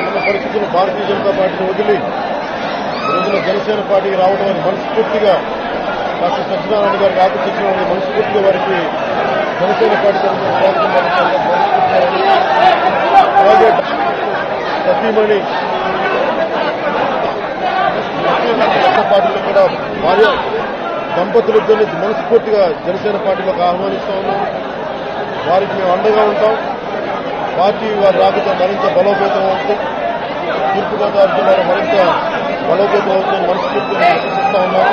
ఉన్న పరిస్థితులు భారతీయ జనతా పార్టీని వదిలి రోజున జనసేన పార్టీకి రావడం అని మనస్ఫూర్తిగా డాక్టర్ సత్యనారాయణ గారికి ఆకర్షించడం మనస్ఫూర్తిగా వారికి జనసేన పార్టీ తరఫున స్వాగతం అలాగే సతీమణి పార్టీలో కూడా భార్య దంపతులిద్దరిని మనస్ఫూర్తిగా జనసేన పార్టీలోకి ఆహ్వానిస్తా ఉన్నాం. వారికి మేము అండగా ఉంటాం. పార్టీ వారి రాకతో మరింత బలోపేతం అవుతుంది తూర్పుగోదావరి జిల్లాలో మరింత బలోపేతం అవుతుంది మనస్ఫూర్తిగా ఆశిస్తా ఉన్నాం